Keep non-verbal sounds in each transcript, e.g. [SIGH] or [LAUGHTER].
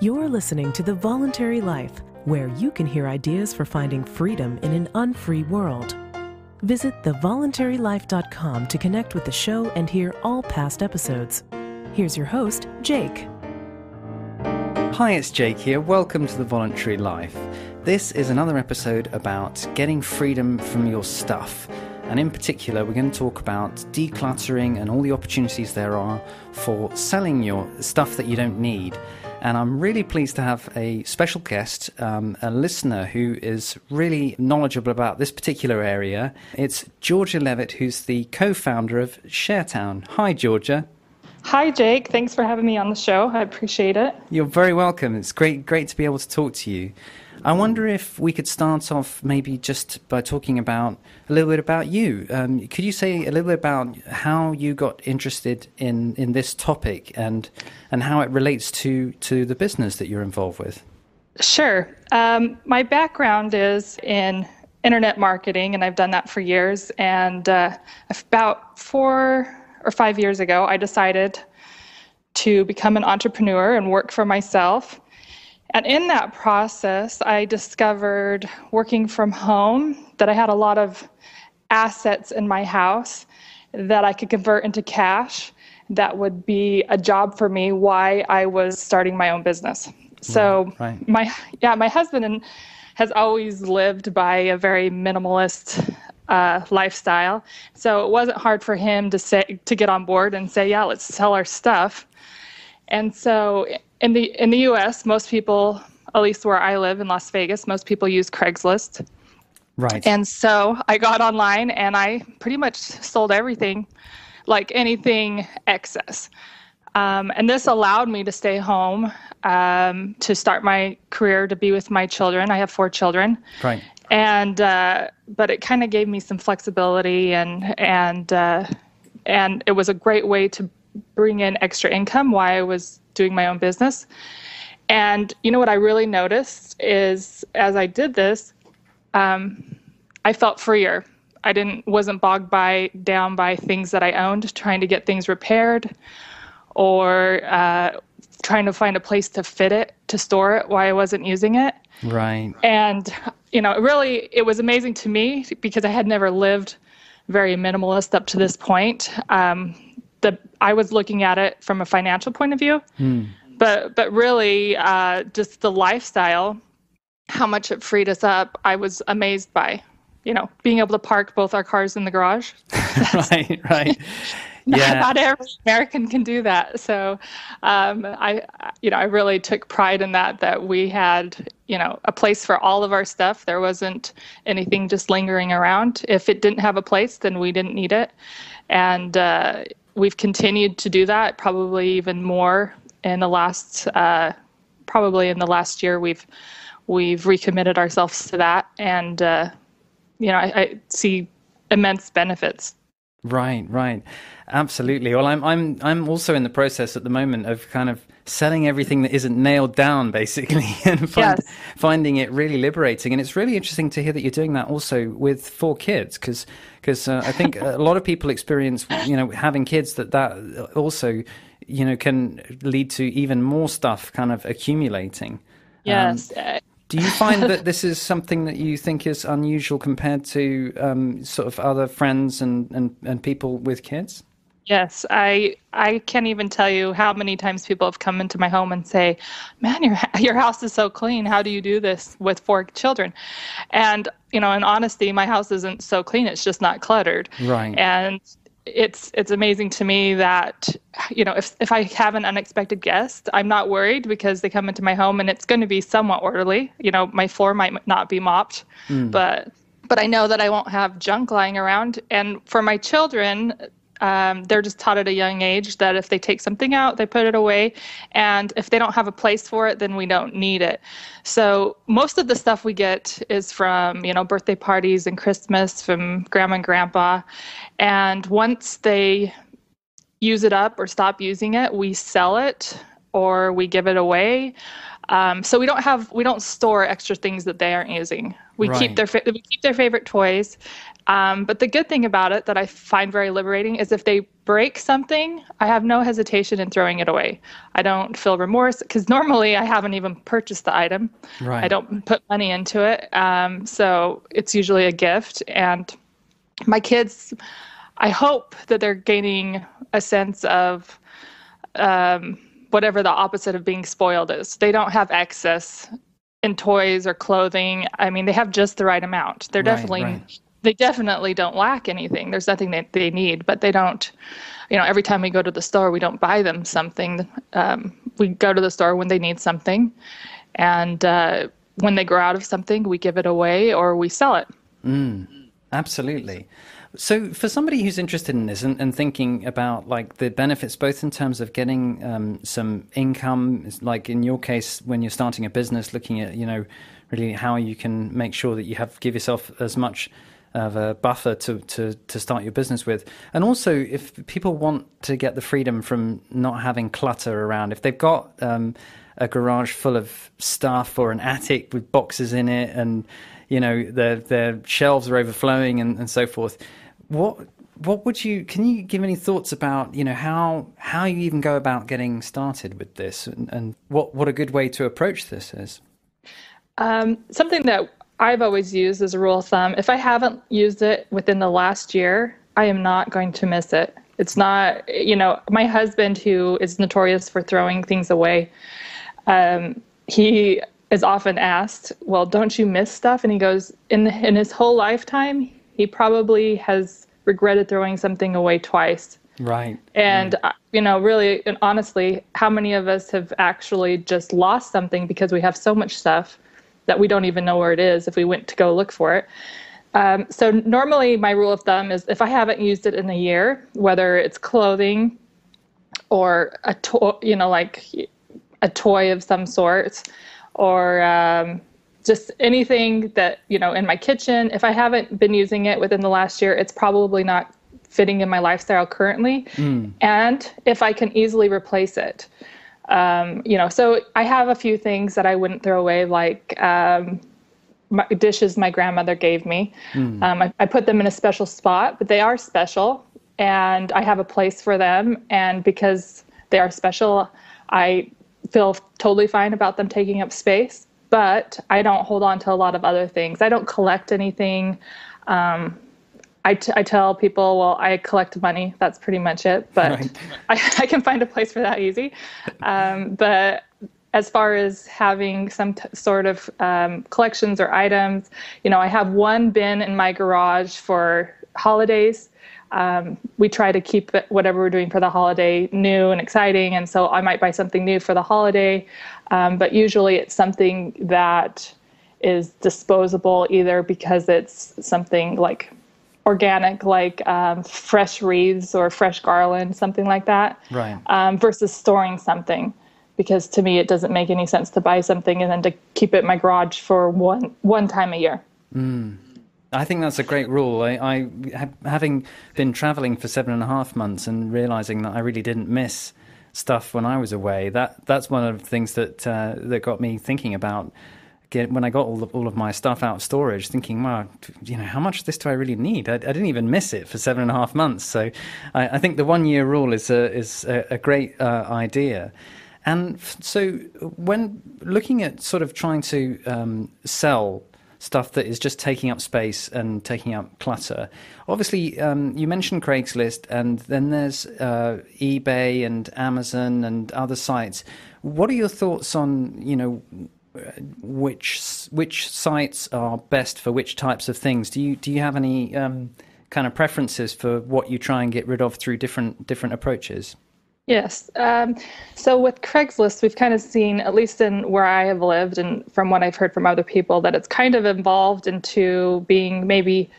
You're listening to The Voluntary Life, where you can hear ideas for finding freedom in an unfree world. Visit thevoluntarylife.com to connect with the show and hear all past episodes. Here's your host, Jake. Hi, it's Jake here. Welcome to The Voluntary Life. This is another episode about getting freedom from your stuff. And in particular, we're going to talk about decluttering and all the opportunities there are for selling your stuff that you don't need. And I'm really pleased to have a special guest, um, a listener who is really knowledgeable about this particular area. It's Jorja Leavitt, who's the co founder of ShareTown. Hi, Jorja. Hi, Jake. Thanks for having me on the show. I appreciate it. You're very welcome. It's great, great to be able to talk to you. I wonder if we could start off maybe just by talking about a little bit about you. Um, could you say a little bit about how you got interested in, in this topic and and how it relates to to the business that you're involved with? Sure. Um, my background is in internet marketing, and I've done that for years. And uh, about four or five years ago, I decided to become an entrepreneur and work for myself. And in that process, I discovered working from home that I had a lot of assets in my house that I could convert into cash that would be a job for me why I was starting my own business. So right. my yeah, my husband has always lived by a very minimalist uh, lifestyle. So it wasn't hard for him to say to get on board and say, yeah, let's sell our stuff. And so in the in the U.S., most people, at least where I live in Las Vegas, most people use Craigslist. Right. And so I got online and I pretty much sold everything, like anything excess. Um, and this allowed me to stay home um, to start my career to be with my children. I have four children. Right. And uh, but it kind of gave me some flexibility and and uh, and it was a great way to bring in extra income while I was doing my own business. And you know what I really noticed is as I did this, um, I felt freer. I didn't wasn't bogged by down by things that I owned, trying to get things repaired, or uh, trying to find a place to fit it to store it while I wasn't using it. Right. And you know, really, it was amazing to me because I had never lived very minimalist up to this point. Um, the I was looking at it from a financial point of view, mm. but but really uh, just the lifestyle, how much it freed us up. I was amazed by, you know, being able to park both our cars in the garage. [LAUGHS] right, right. [LAUGHS] not, yeah. not every American can do that. So, um, I, you know, I really took pride in that. That we had, you know, a place for all of our stuff. There wasn't anything just lingering around. If it didn't have a place, then we didn't need it. And uh, we've continued to do that probably even more in the last uh, probably in the last year we've we've recommitted ourselves to that and uh, you know I, I, see immense benefits. Right right. Absolutely. Well i'm i'm i'm also in the process at the moment of kind of selling everything that isn't nailed down [LAUGHS] basically and find, yes. finding it really liberating. And it's really interesting to hear that you're doing that also with four kids because because uh, i think a lot of people experience you know having kids that that also you know can lead to even more stuff kind of accumulating. Yes. um, do you find that this is something that you think is unusual compared to um, sort of other friends and, and, and people with kids Yes, I I can't even tell you how many times people have come into my home and say, "Man, your [LAUGHS] your house is so clean. How do you do this with four children?" And you know, in honesty, my house isn't so clean. It's just not cluttered. Right. And it's it's amazing to me that you know if if I have an unexpected guest, I'm not worried because they come into my home and it's going to be somewhat orderly. You know, my floor might not be mopped, mm. but but I know that I won't have junk lying around. And for my children, um, they're just taught at a young age that if they take something out, they put it away. And if they don't have a place for it, then we don't need it. So most of the stuff we get is from, you know, birthday parties and Christmas from grandma and grandpa. And once they use it up or stop using it, we sell it or we give it away. Um, so we don't have we don't store extra things that they aren't using. We Right. keep their fa- we keep their favorite toys. Um, but the good thing about it that I find very liberating is if they break something, I have no hesitation in throwing it away. I don't feel remorse because normally I haven't even purchased the item. Right. I don't put money into it. Um, so it's usually a gift. And my kids, I hope that they're gaining a sense of um, whatever the opposite of being spoiled is. They don't have excess in toys or clothing. I mean, they have just the right amount. They're Right, definitely right. they definitely don't lack anything. There's nothing that they need, but they don't. You know, every time we go to the store, we don't buy them something. Um, we go to the store when they need something, and uh, when they grow out of something, we give it away or we sell it. Absolutely. So, for somebody who's interested in this and, and thinking about like the benefits, both in terms of getting um, some income, like in your case, when you're starting a business, looking at you know really how you can make sure that you have give yourself as much of a buffer to, to, to start your business with, and also if people want to get the freedom from not having clutter around, if they've got um, a garage full of stuff or an attic with boxes in it and you know their their shelves are overflowing and, and so forth what what would you can you give any thoughts about you know how how you even go about getting started with this and, and what what a good way to approach this is Um, something that I've always used as a rule of thumb if I haven't used it within the last year, I am not going to miss it. It's not, you know, my husband, who is notorious for throwing things away, um, he is often asked, Well, don't you miss stuff? And he goes, In, in his whole lifetime, he probably has regretted throwing something away twice. right And uh, you know, really and honestly, how many of us have actually just lost something because we have so much stuff that we don't even know where it is if we went to go look for it. Um, so normally, my rule of thumb is if I haven't used it in a year, whether it's clothing or a toy, you know, like a toy of some sort, or um, just anything that you know in my kitchen. If I haven't been using it within the last year, it's probably not fitting in my lifestyle currently. And if I can easily replace it, um, you know, so I have a few things that I wouldn't throw away, like um, my, dishes my grandmother gave me. Um, I, I put them in a special spot, but they are special, and I have a place for them. And because they are special, I feel totally fine about them taking up space. But I don't hold on to a lot of other things. I don't collect anything. Um, I, t- I tell people, well, I collect money. That's pretty much it. But Right. [LAUGHS] I, I can find a place for that easy. Um, but as far as having some t- sort of um, collections or items, you know, I have one bin in my garage for holidays. Um, we try to keep whatever we're doing for the holiday new and exciting, and so I might buy something new for the holiday. Um, but usually, it's something that is disposable, either because it's something like organic, like um, fresh wreaths or fresh garland, something like that. Right. Um, versus storing something because to me it doesn't make any sense to buy something and then to keep it in my garage for one one time a year I think that's a great rule. I, I having been traveling for seven and a half months and realizing that I really didn't miss stuff when I was away. That that's one of the things that uh, that got me thinking about. Get, when I got all of, all of my stuff out of storage, thinking, wow, you know, how much of this do I really need? I, I didn't even miss it for seven and a half months. So, I, I think the one year rule is a is a, a great uh, idea. And so, when looking at sort of trying to um, sell stuff that is just taking up space and taking up clutter. Obviously, um, you mentioned Craigslist, and then there's uh, eBay and Amazon and other sites. What are your thoughts on you know which which sites are best for which types of things? Do you do you have any um, kind of preferences for what you try and get rid of through different different approaches? Yes. Um, so with Craigslist, we've kind of seen, at least in where I have lived and from what I've heard from other people, that it's kind of evolved into being maybe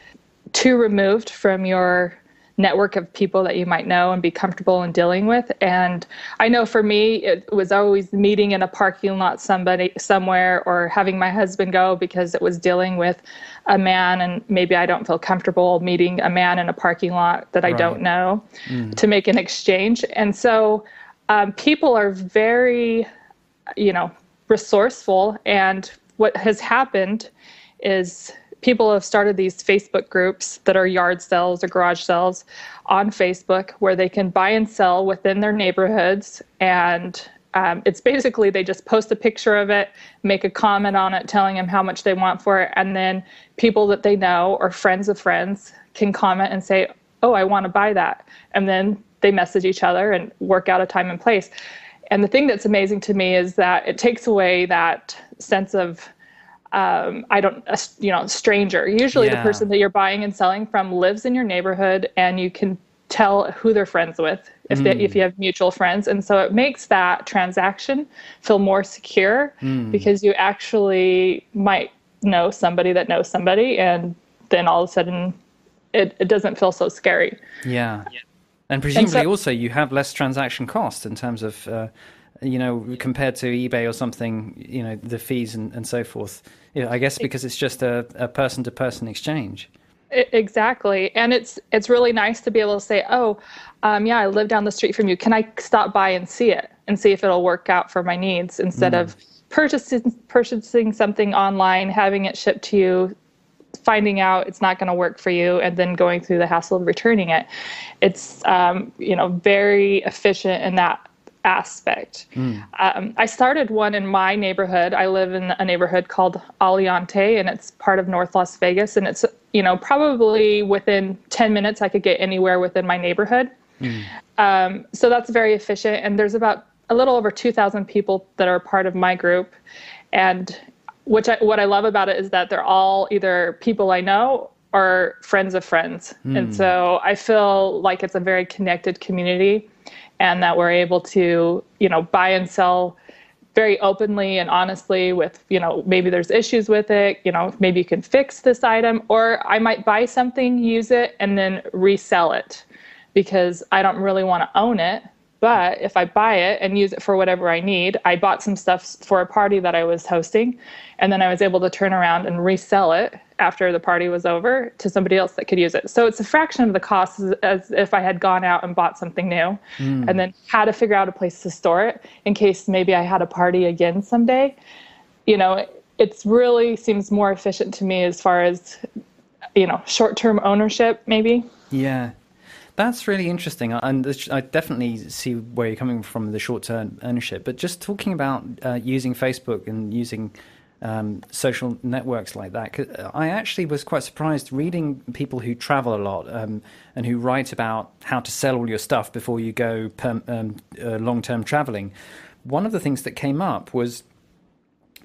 too removed from your network of people that you might know and be comfortable in dealing with. And I know for me, it was always meeting in a parking lot somebody somewhere or having my husband go because it was dealing with a man and maybe I don't feel comfortable meeting a man in a parking lot that I Right. don't know to make an exchange. And so um, people are very, you know, resourceful. And what has happened is people have started these Facebook groups that are yard sales or garage sales on Facebook where they can buy and sell within their neighborhoods. And um, it's basically they just post a picture of it, make a comment on it, telling them how much they want for it. And then people that they know or friends of friends can comment and say, Oh, I want to buy that. And then they message each other and work out a time and place. And the thing that's amazing to me is that it takes away that sense of um, I don't, a, you know, stranger. Usually, yeah. the person that you're buying and selling from lives in your neighborhood, and you can tell who they're friends with if mm. they, if you have mutual friends, and so it makes that transaction feel more secure mm. because you actually might know somebody that knows somebody, and then all of a sudden, it, it doesn't feel so scary. Yeah. yeah. And presumably, and so, also, you have less transaction cost in terms of, uh, you know, compared to eBay or something, you know, the fees and, and so forth. You know, I guess because it's just a person to person exchange. Exactly, and it's it's really nice to be able to say, "Oh, um, yeah, I live down the street from you. Can I stop by and see it and see if it'll work out for my needs?" Instead mm. of purchasing purchasing something online, having it shipped to you, finding out it's not going to work for you and then going through the hassle of returning it it's um, you know very efficient in that aspect mm. um, i started one in my neighborhood i live in a neighborhood called aliante and it's part of north las vegas and it's you know probably within 10 minutes i could get anywhere within my neighborhood mm. um, so that's very efficient and there's about a little over 2000 people that are part of my group and which I, what I love about it is that they're all either people I know or friends of friends. Mm. And so I feel like it's a very connected community and that we're able to, you know, buy and sell very openly and honestly with, you know, maybe there's issues with it, you know, maybe you can fix this item or I might buy something, use it and then resell it because I don't really want to own it but if I buy it and use it for whatever I need, I bought some stuff for a party that I was hosting, and then I was able to turn around and resell it after the party was over to somebody else that could use it. So it's a fraction of the cost as, as if I had gone out and bought something new mm. and then had to figure out a place to store it in case maybe I had a party again someday. You know, it really seems more efficient to me as far as, you know, short term ownership, maybe. Yeah. That's really interesting, and I definitely see where you're coming from the short-term ownership. But just talking about uh, using Facebook and using um, social networks like that, I actually was quite surprised reading people who travel a lot um, and who write about how to sell all your stuff before you go um, uh, long-term traveling. One of the things that came up was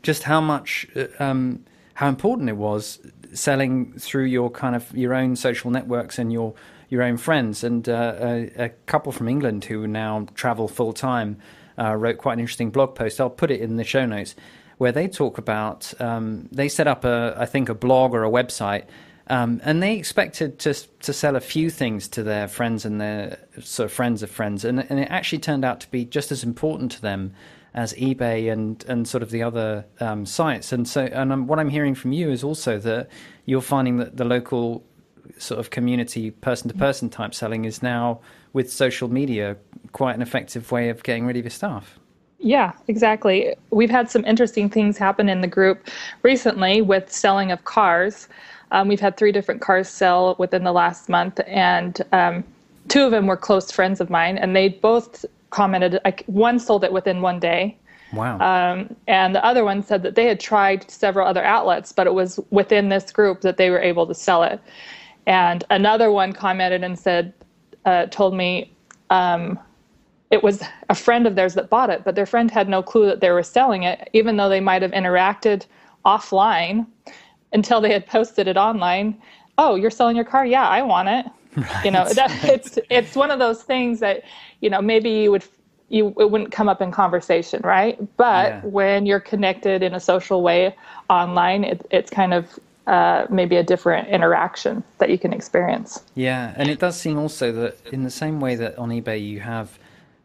just how much, uh, um, how important it was selling through your kind of your own social networks and your your own friends. And uh, a, a, couple from England who now travel full time uh, wrote quite an interesting blog post. I'll put it in the show notes where they talk about um, they set up a I think a blog or a website. Um, and they expected to to sell a few things to their friends and their sort of friends of friends, and, and it actually turned out to be just as important to them as eBay and and sort of the other um, sites. And so, and um, what I'm hearing from you is also that you're finding that the local sort of community person to person type selling is now with social media quite an effective way of getting rid of your stuff. Yeah, exactly. We've had some interesting things happen in the group recently with selling of cars. Um, we've had three different cars sell within the last month, and um, two of them were close friends of mine, and they both commented. Like one sold it within one day. Wow. Um, and the other one said that they had tried several other outlets, but it was within this group that they were able to sell it. And another one commented and said, uh, told me um, it was a friend of theirs that bought it, but their friend had no clue that they were selling it, even though they might have interacted offline until they had posted it online. Oh, you're selling your car? Yeah, I want it. Right. You know, that, [LAUGHS] it's it's one of those things that you know maybe you would you it wouldn't come up in conversation, right? But yeah. when you're connected in a social way online, it, it's kind of uh, maybe a different interaction that you can experience. Yeah, and it does seem also that in the same way that on eBay you have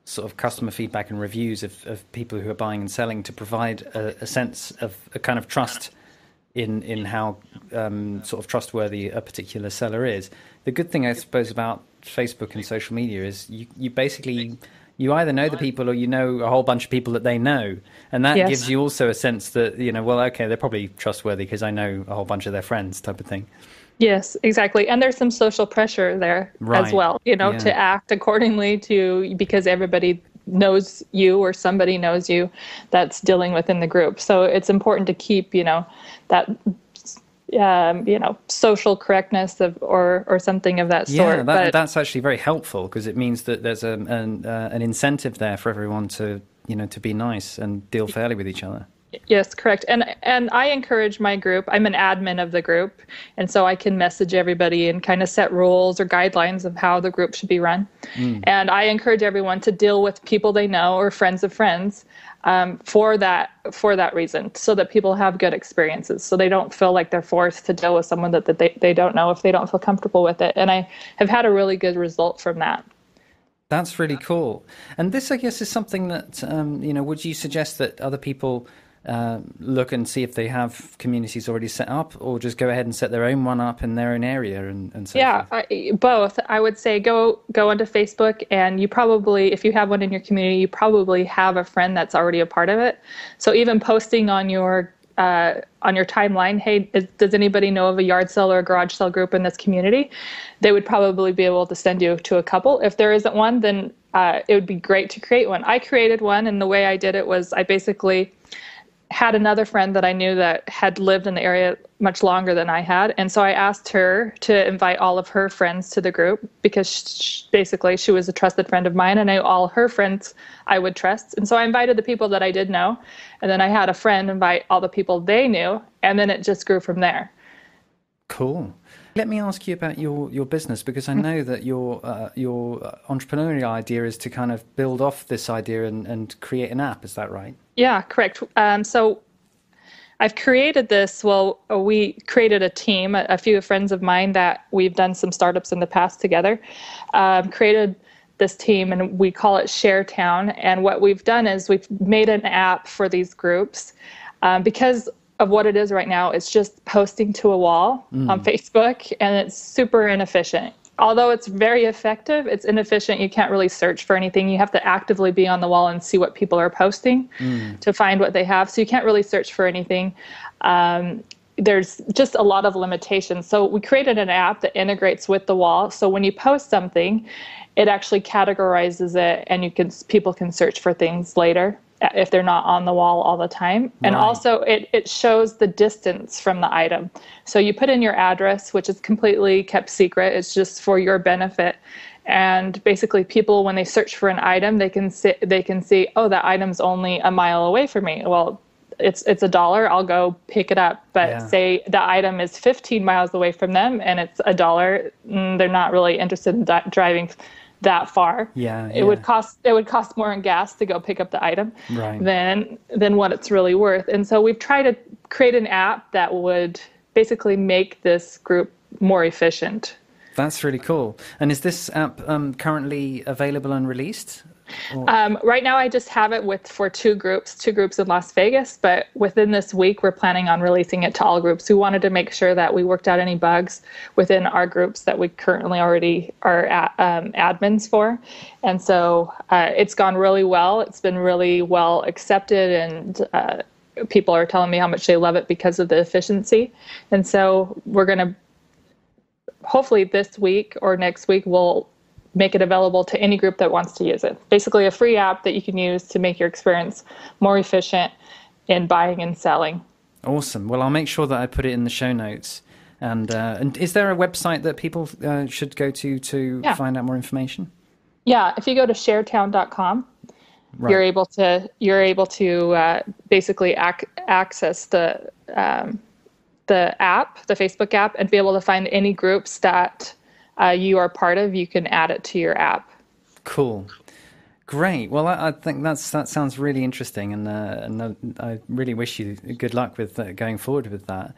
sort of customer feedback and reviews of, of people who are buying and selling to provide a, a sense of a kind of trust in in how um, sort of trustworthy a particular seller is. The good thing, I suppose, about Facebook and social media is you you basically you either know the people or you know a whole bunch of people that they know and that yes. gives you also a sense that you know well okay they're probably trustworthy because i know a whole bunch of their friends type of thing yes exactly and there's some social pressure there right. as well you know yeah. to act accordingly to because everybody knows you or somebody knows you that's dealing within the group so it's important to keep you know that um, you know, social correctness of, or or something of that sort. Yeah, that, but, that's actually very helpful because it means that there's a, an, uh, an incentive there for everyone to you know to be nice and deal fairly with each other. Yes, correct. And and I encourage my group. I'm an admin of the group, and so I can message everybody and kind of set rules or guidelines of how the group should be run. Mm. And I encourage everyone to deal with people they know or friends of friends um, for that for that reason, so that people have good experiences, so they don't feel like they're forced to deal with someone that, that they, they don't know if they don't feel comfortable with it. And I have had a really good result from that. That's really cool. And this, I guess, is something that um, you know. Would you suggest that other people uh, look and see if they have communities already set up, or just go ahead and set their own one up in their own area and, and so yeah, I, both. I would say go go onto Facebook, and you probably, if you have one in your community, you probably have a friend that's already a part of it. So even posting on your uh, on your timeline, hey, is, does anybody know of a yard sale or a garage sale group in this community? They would probably be able to send you to a couple. If there isn't one, then uh, it would be great to create one. I created one, and the way I did it was I basically had another friend that I knew that had lived in the area much longer than I had. And so I asked her to invite all of her friends to the group because she, basically she was a trusted friend of mine and I all her friends I would trust. And so I invited the people that I did know. And then I had a friend invite all the people they knew. And then it just grew from there. Cool. Let me ask you about your, your business because I mm. know that your uh, your entrepreneurial idea is to kind of build off this idea and, and create an app. Is that right? Yeah, correct. Um, so I've created this. Well, uh, we created a team, a, a, few friends of mine that we've done some startups in the past together. Um, created this team, and we call it ShareTown. And what we've done is we've made an app for these groups um, because of what it is right now, it's just posting to a wall mm. on Facebook, and it's super inefficient. Although it's very effective, it's inefficient. You can't really search for anything. You have to actively be on the wall and see what people are posting mm. to find what they have. So you can't really search for anything. Um, there's just a lot of limitations. So we created an app that integrates with the wall. So when you post something, it actually categorizes it, and you can people can search for things later if they're not on the wall all the time. And also, it, it shows the distance from the item. So you put in your address, which is completely kept secret, it's just for your benefit. And basically, people, when they search for an item, they can see, they can see, oh, that item's only a mile away from me. Well, it's it's a dollar. I'll go pick it up. But yeah. say the item is 15 miles away from them, and it's a dollar. Mm, they're not really interested in di- driving that far. Yeah, it yeah. would cost it would cost more in gas to go pick up the item right. than than what it's really worth. And so we've tried to create an app that would basically make this group more efficient. That's really cool. And is this app um, currently available and released? Um, right now, I just have it with for two groups, two groups in Las Vegas. But within this week, we're planning on releasing it to all groups. We wanted to make sure that we worked out any bugs within our groups that we currently already are at, um, admins for, and so uh, it's gone really well. It's been really well accepted, and uh, people are telling me how much they love it because of the efficiency. And so we're going to hopefully this week or next week we'll make it available to any group that wants to use it. Basically, a free app that you can use to make your experience more efficient in buying and selling. Awesome. Well, I'll make sure that I put it in the show notes. And, uh, and is there a website that people uh, should go to to yeah. find out more information? Yeah, if you go to sharetown.com, right. you're able to you're able to uh, basically ac- access the um, the app, the Facebook app, and be able to find any groups that uh, you are part of, you can add it to your app. Cool. Great. Well, I, I think that's that sounds really interesting, and uh, and uh, I really wish you good luck with uh, going forward with that.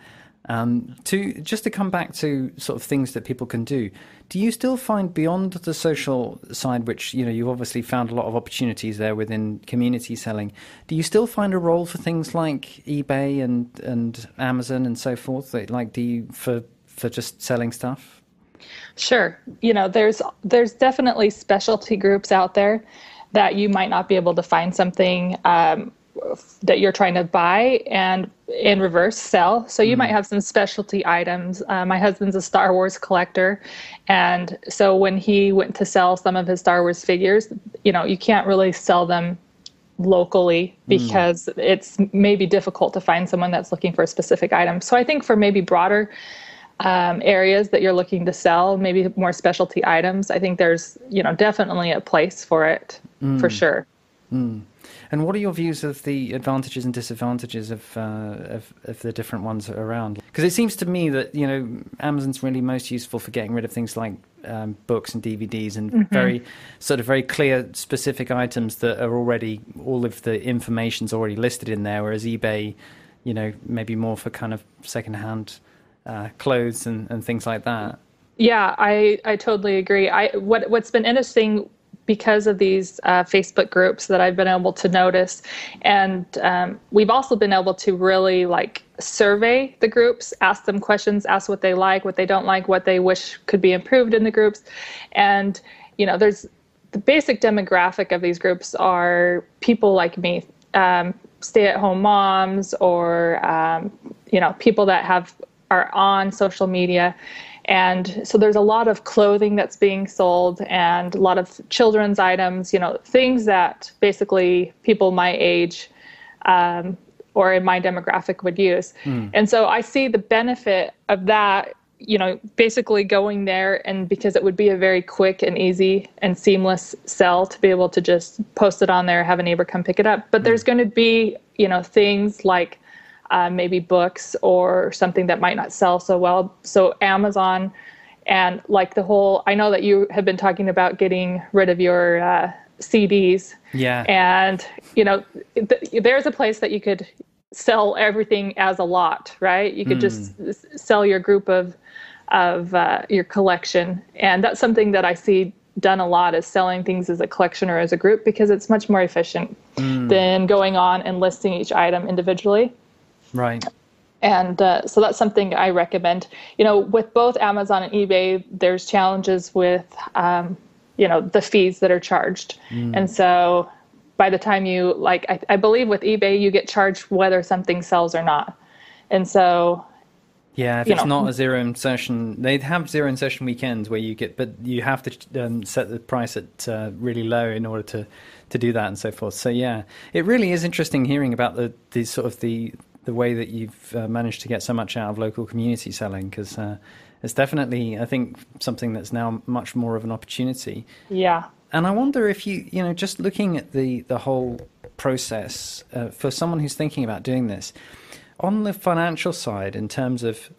Um, to just to come back to sort of things that people can do, do you still find beyond the social side, which you know you've obviously found a lot of opportunities there within community selling? Do you still find a role for things like eBay and and Amazon and so forth? Like, do you for for just selling stuff? Sure. You know, there's there's definitely specialty groups out there. that you might not be able to find something um, that you're trying to buy and in reverse sell. So you mm. might have some specialty items. Uh, my husband's a Star Wars collector, and so when he went to sell some of his Star Wars figures, you know, you can't really sell them locally mm. because mm. it's maybe difficult to find someone that's looking for a specific item. So I think for maybe broader um, areas that you're looking to sell, maybe more specialty items, I think there's you know definitely a place for it mm. for sure. Mm. And what are your views of the advantages and disadvantages of uh, of, of, the different ones around? Because it seems to me that you know Amazon's really most useful for getting rid of things like um, books and DVDs and mm-hmm. very sort of very clear specific items that are already all of the information's already listed in there. Whereas eBay, you know, maybe more for kind of secondhand uh, clothes and, and things like that. Yeah, I, I totally agree. I what what's been interesting because of these uh, Facebook groups that I've been able to notice. And um, we've also been able to really like survey the groups, ask them questions, ask what they like, what they don't like, what they wish could be improved in the groups. And, you know, there's the basic demographic of these groups are people like me, um, stay at home moms, or, um, you know, people that have are on social media and so there's a lot of clothing that's being sold and a lot of children's items, you know, things that basically people my age um, or in my demographic would use. Mm. And so I see the benefit of that, you know, basically going there and because it would be a very quick and easy and seamless sell to be able to just post it on there, have a neighbor come pick it up. But mm. there's going to be, you know, things like uh, maybe books or something that might not sell so well. So Amazon and like the whole, I know that you have been talking about getting rid of your uh, CDs. Yeah. And, you know, th- there's a place that you could sell everything as a lot, right? You could mm. just sell your group of, of uh, your collection. And that's something that I see done a lot is selling things as a collection or as a group because it's much more efficient mm. than going on and listing each item individually. Right. And uh, so that's something I recommend. You know, with both Amazon and eBay, there's challenges with, um, you know, the fees that are charged. Mm. And so by the time you, like, I, I believe with eBay, you get charged whether something sells or not. And so yeah, if it's know. not a zero insertion, they have zero insertion weekends where you get, but you have to um, set the price at uh, really low in order to to do that and so forth. So yeah, it really is interesting hearing about the the sort of the the way that you've uh, managed to get so much out of local community selling because uh, it's definitely, I think, something that's now much more of an opportunity. Yeah. And I wonder if you, you know, just looking at the the whole process uh, for someone who's thinking about doing this, on the financial side, in terms of,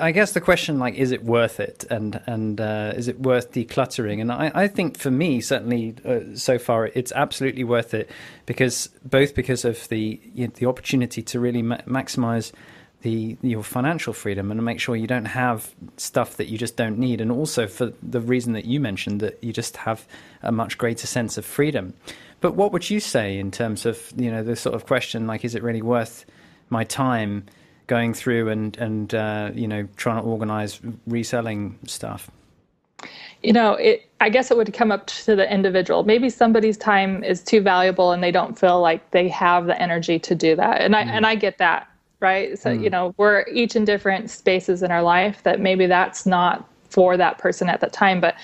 I guess the question like, is it worth it, and and uh, is it worth decluttering? And I, I think for me, certainly uh, so far, it's absolutely worth it because both because of the you know, the opportunity to really ma- maximize the your financial freedom and make sure you don't have stuff that you just don't need, and also for the reason that you mentioned that you just have a much greater sense of freedom. But what would you say in terms of you know the sort of question like, is it really worth my time going through and and uh, you know trying to organize reselling stuff? You know, it. I guess it would come up to the individual. Maybe somebody's time is too valuable and they don't feel like they have the energy to do that. And I mm. and I get that, right? So mm. you know, we're each in different spaces in our life that maybe that's not for that person at that time. But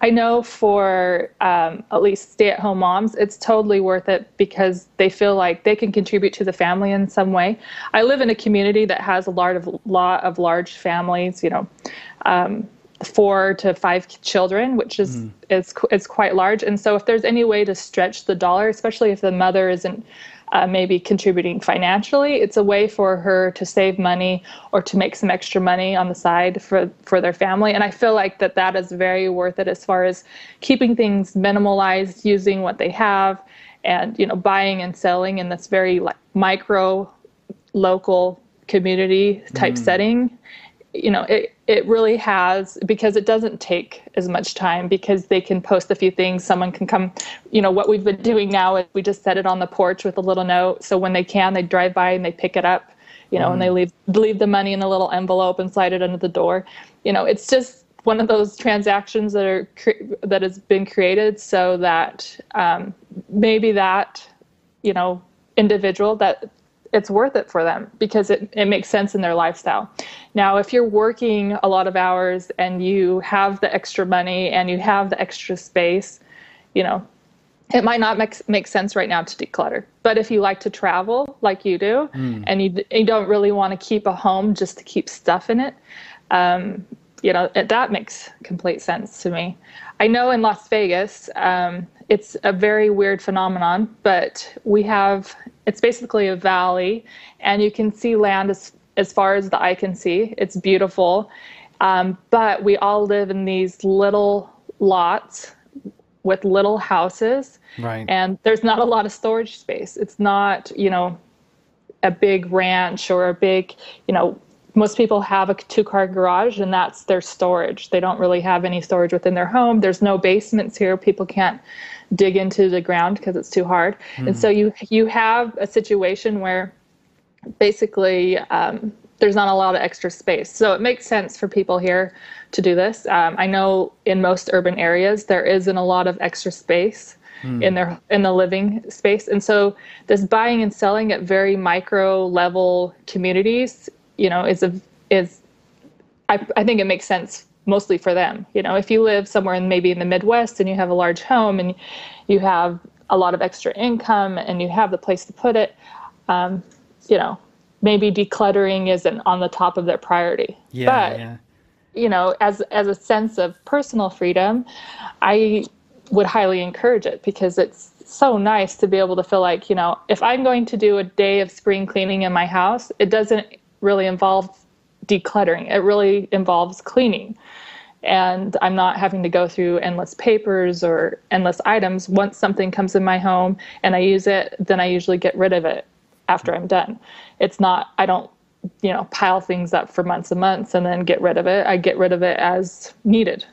I know for um, at least stay at home moms, it's totally worth it because they feel like they can contribute to the family in some way. I live in a community that has a lot of, lot of large families, you know. Um, four to five children, which is mm. is is quite large. And so, if there's any way to stretch the dollar, especially if the mother isn't uh, maybe contributing financially. It's a way for her to save money or to make some extra money on the side for for their family. And I feel like that that is very worth it as far as keeping things minimalized, using what they have, and you know buying and selling in this very like micro, local community type mm. setting you know it it really has because it doesn't take as much time because they can post a few things. Someone can come you know what we've been doing now is we just set it on the porch with a little note. So when they can they drive by and they pick it up you know mm. and they leave leave the money in a little envelope and slide it under the door. You know it's just one of those transactions that are that has been created so that um, maybe that you know individual that it's worth it for them because it, it makes sense in their lifestyle. Now, if you're working a lot of hours and you have the extra money and you have the extra space, you know, it might not make, make sense right now to declutter. But if you like to travel like you do mm. and you, you don't really want to keep a home just to keep stuff in it, um, you know, it, that makes complete sense to me. I know in Las Vegas, um, it's a very weird phenomenon, but we have, it's basically a valley and you can see land as, as far as the eye can see. It's beautiful. Um, but we all live in these little lots with little houses right and there's not a lot of storage space it's not you know a big ranch or a big you know most people have a two car garage and that's their storage they don't really have any storage within their home there's no basements here people can't dig into the ground because it's too hard mm. and so you you have a situation where basically um, there's not a lot of extra space. So it makes sense for people here to do this. Um, I know in most urban areas there isn't a lot of extra space mm. in their in the living space, and so this buying and selling at very micro level communities, you know, is a is I, I think it makes sense mostly for them. You know, if you live somewhere in maybe in the Midwest and you have a large home and you have a lot of extra income and you have the place to put it, um, you know, maybe decluttering isn't on the top of their priority. Yeah, but yeah. you know, as as a sense of personal freedom, I would highly encourage it because it's so nice to be able to feel like, you know, if I'm going to do a day of spring cleaning in my house, it doesn't really involves decluttering. It really involves cleaning. And I'm not having to go through endless papers or endless items. Once something comes in my home and I use it, then I usually get rid of it after I'm done. It's not, I don't, you know, pile things up for months and months and then get rid of it. I get rid of it as needed.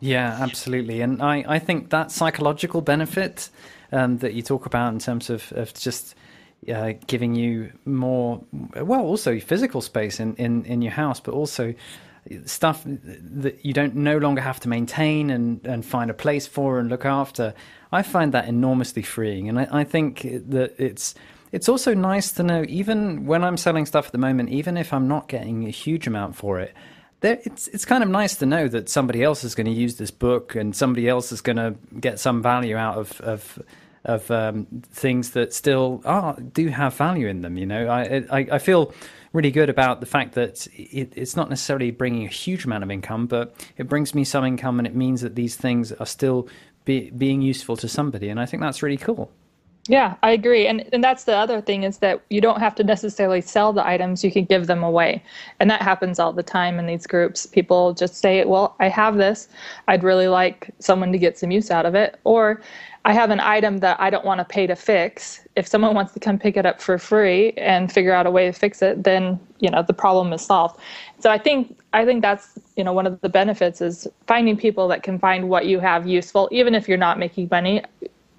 Yeah, absolutely. And I, I think that psychological benefit um, that you talk about in terms of, of just uh, giving you more, well, also physical space in, in, in your house, but also stuff that you don't no longer have to maintain and, and find a place for and look after. I find that enormously freeing. And I, I think that it's it's also nice to know, even when I'm selling stuff at the moment, even if I'm not getting a huge amount for it, there, it's it's kind of nice to know that somebody else is going to use this book and somebody else is going to get some value out of of of um, things that still are do have value in them. You know, I I, I feel really good about the fact that it, it's not necessarily bringing a huge amount of income, but it brings me some income, and it means that these things are still be, being useful to somebody, and I think that's really cool. Yeah, I agree. And and that's the other thing is that you don't have to necessarily sell the items, you can give them away. And that happens all the time in these groups. People just say, "Well, I have this. I'd really like someone to get some use out of it." Or I have an item that I don't want to pay to fix. If someone wants to come pick it up for free and figure out a way to fix it, then, you know, the problem is solved. So I think I think that's, you know, one of the benefits is finding people that can find what you have useful even if you're not making money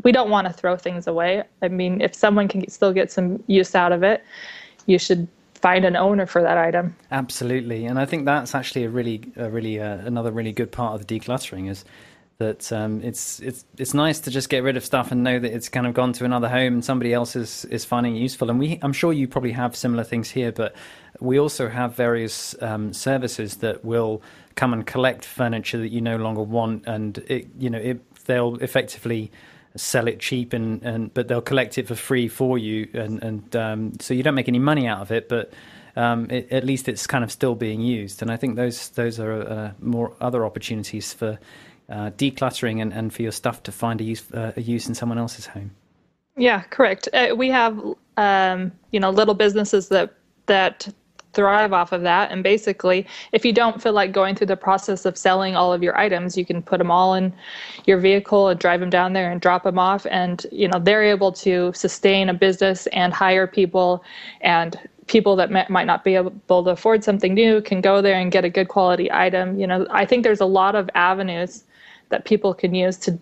we don't want to throw things away. I mean, if someone can still get some use out of it, you should find an owner for that item. Absolutely, and I think that's actually a really, a really uh, another really good part of the decluttering is that um, it's it's it's nice to just get rid of stuff and know that it's kind of gone to another home and somebody else is is finding it useful. And we, I'm sure you probably have similar things here, but we also have various um, services that will come and collect furniture that you no longer want, and it, you know, it, they'll effectively sell it cheap and, and but they'll collect it for free for you and and um, so you don't make any money out of it but um, it, at least it's kind of still being used and I think those those are uh, more other opportunities for uh, decluttering and, and for your stuff to find a use uh, a use in someone else's home. Yeah, correct. Uh, we have um, you know little businesses that that thrive off of that. And basically, if you don't feel like going through the process of selling all of your items, you can put them all in your vehicle and drive them down there and drop them off. And, you know, they're able to sustain a business and hire people and people that might not be able to afford something new can go there and get a good quality item. You know, I think there's a lot of avenues that people can use to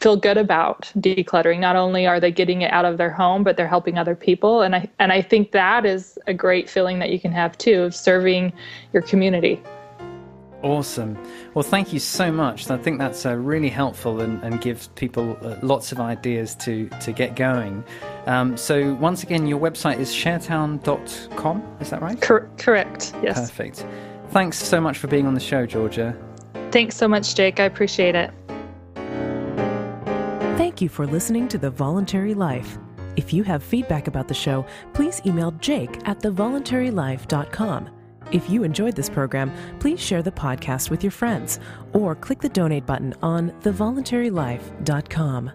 feel good about decluttering. Not only are they getting it out of their home, but they're helping other people. And I and I think that is a great feeling that you can have too of serving your community. Awesome. Well, thank you so much. I think that's uh, really helpful and, and gives people uh, lots of ideas to, to get going. Um, so, once again, your website is sharetown.com, is that right? Cor- correct, yes. Perfect. Thanks so much for being on the show, Jorja. Thanks so much, Jake. I appreciate it. Thank you for listening to The Voluntary Life. If you have feedback about the show, please email jake at thevoluntarylife.com. If you enjoyed this program, please share the podcast with your friends or click the donate button on thevoluntarylife.com.